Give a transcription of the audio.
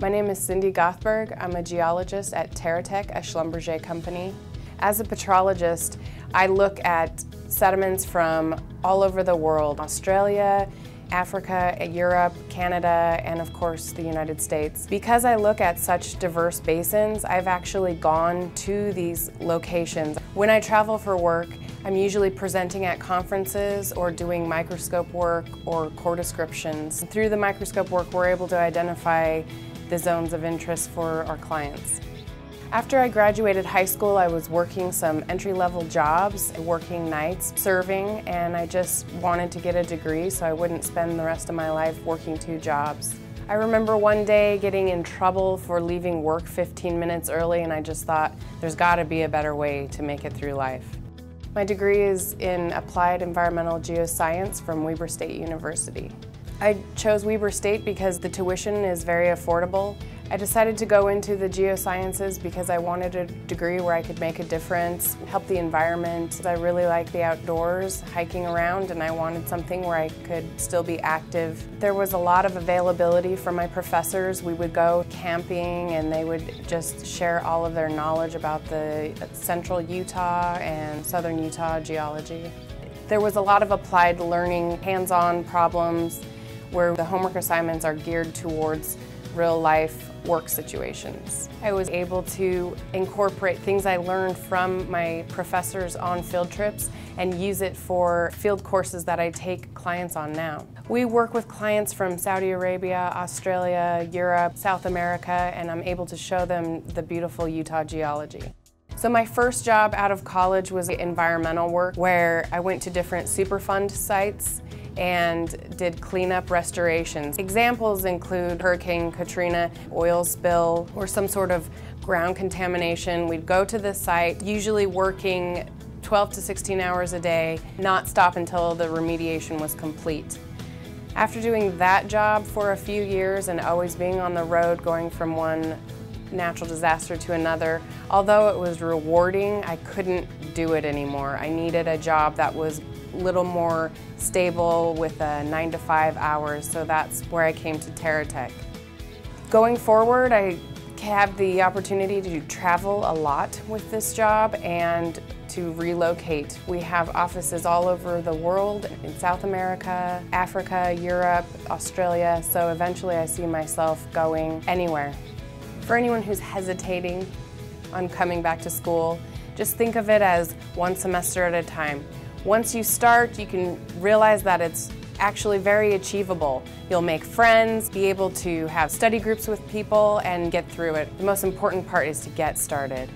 My name is Cindy Gothberg. I'm a geologist at TerraTek, a Schlumberger company. As a petrologist, I look at sediments from all over the world, Australia, Africa, Europe, Canada, and of course the United States. Because I look at such diverse basins, I've actually gone to these locations. When I travel for work, I'm usually presenting at conferences or doing microscope work or core descriptions. Through the microscope work, we're able to identify the zones of interest for our clients. After I graduated high school, I was working some entry-level jobs, working nights, serving, and I just wanted to get a degree so I wouldn't spend the rest of my life working two jobs. I remember one day getting in trouble for leaving work 15 minutes early and I just thought, there's gotta be a better way to make it through life. My degree is in Applied Environmental Geoscience from Weber State University. I chose Weber State because the tuition is very affordable I decided to go into the geosciences because I wanted a degree where I could make a difference, help the environment. I really like the outdoors, hiking around, and I wanted something where I could still be active. There was a lot of availability from my professors. We would go camping and they would just share all of their knowledge about the central Utah and southern Utah geology. There was a lot of applied learning, hands-on problems, where the homework assignments are geared towards real life work situations. I was able to incorporate things I learned from my professors on field trips and use it for field courses that I take clients on now. We work with clients from Saudi Arabia, Australia, Europe, South America, and I'm able to show them the beautiful Utah geology. So my first job out of college was environmental work where I went to different Superfund sites and did cleanup restorations. Examples include Hurricane Katrina, oil spill, or some sort of ground contamination. We'd go to the site, usually working 12 to 16 hours a day, not stop until the remediation was complete. After doing that job for a few years and always being on the road going from one natural disaster to another, although it was rewarding, I couldn't do it anymore. I needed a job that was little more stable with a nine to five hours, so that's where I came to TerraTek. Going forward, I have the opportunity to travel a lot with this job and to relocate. We have offices all over the world, in South America, Africa, Europe, Australia, so eventually I see myself going anywhere. For anyone who's hesitating on coming back to school, just think of it as one semester at a time. Once you start, you can realize that it's actually very achievable. You'll make friends, be able to have study groups with people, and get through it. The most important part is to get started.